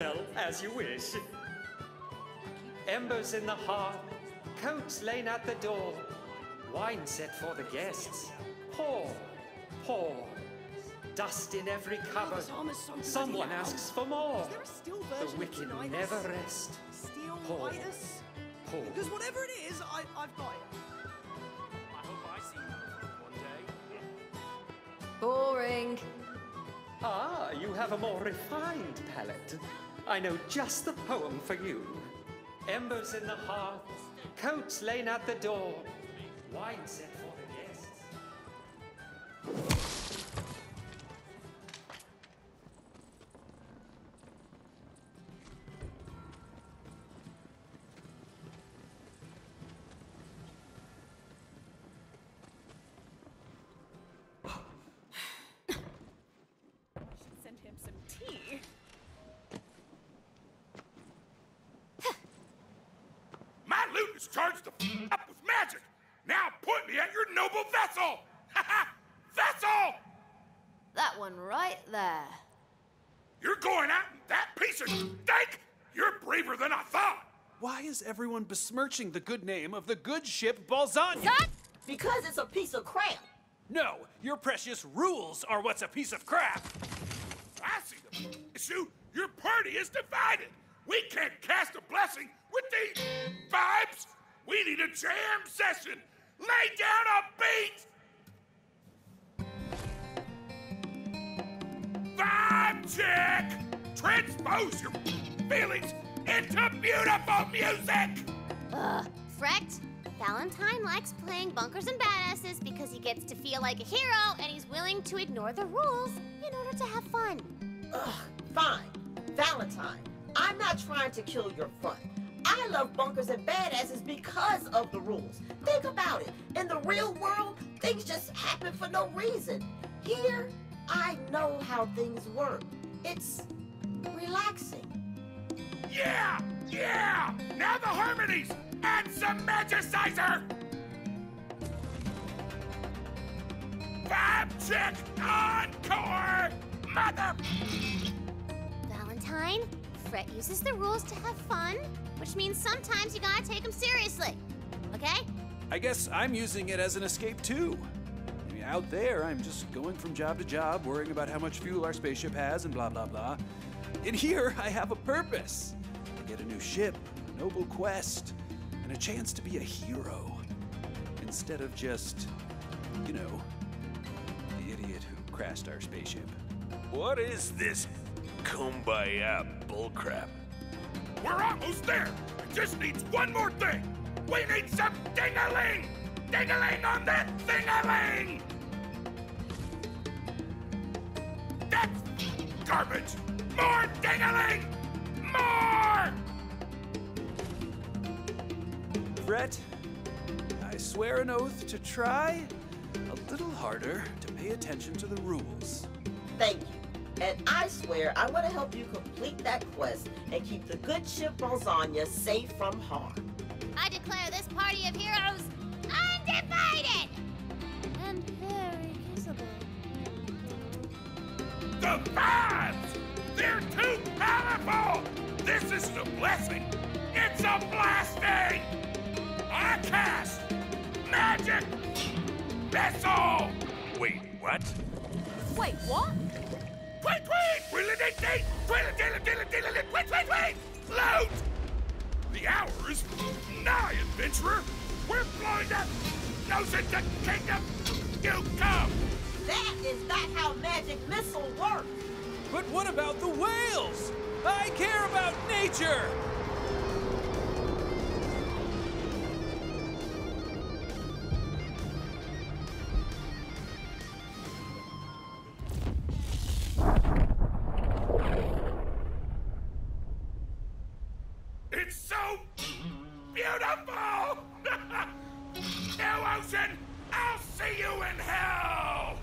Well, as you wish. Embers in the hearth, coats laid at the door, wine set for the guests. Pour, pour, dust in every cupboard. this armor's so bloody Someone asks for more. Is there a still The wicked never rest. Steel Paul. Pour. Because whatever it is, I, I've got it. I hope I see you one day. Boring. Ah, you have a more refined palate. I know just the poem for you. Embers in the hearth, coats laid at the door, wine set charged to f- up with magic. Now point me at your noble vessel. Ha ha! Vessel! That one right there. You're going out in that piece of steak? You're braver than I thought. Why is everyone besmirching the good name of the good ship Balzania? Because it's a piece of crap. No, your precious rules are what's a piece of crap. I see the issue. Your party is divided. We can't cast a blessing with these vibes. We need a jam session. Lay down a beat. Vibe check. Transpose your feelings into beautiful music. Ugh. Frette, Valentine likes playing bunkers and badasses because he gets to feel like a hero and he's willing to ignore the rules in order to have fun. Ugh, fine. Valentine, I'm not trying to kill your fun. I love bunkers and badasses because of the rules. Think about it. In the real world, things just happen for no reason. Here, I know how things work. It's relaxing. Yeah, yeah. Now the harmonies and some magicizer. Vibe check encore, mother. Valentine, Frette uses the rules to have fun, which means sometimes you gotta take them seriously. Okay? I guess I'm using it as an escape too. I mean, out there, I'm just going from job to job, worrying about how much fuel our spaceship has and blah, blah, blah. In here, I have a purpose. I get a new ship, a noble quest, and a chance to be a hero. Instead of just, you know, the idiot who crashed our spaceship. What is this kumbaya bullcrap? We're almost there. It just needs one more thing. We need some ding-a-ling. Ding-a-ling on that thing-a-ling. That's garbage. More ding-a-ling. More. Frette, I swear an oath to try a little harder to pay attention to the rules. Thank you. And I swear I want to help you complete that quest and keep the good ship Balzania safe from harm. I declare this party of heroes undivided and very kissable. The vibes! They're too powerful! This isn't a blessing, it's a blasting! I cast Magic Vessel! Wait, what? Wait, what? Tweet tweet! Twiddle-dee-dee! Twiddle-diddle-diddle-diddle! Tweet tweet tweet! Loot! The hour is nigh, adventurer! We're blowing up Notion to Kingdom! You come! That is not how magic missile works. But what about the whales? I care about nature! It's so beautiful! New Ocean, I'll see you in hell!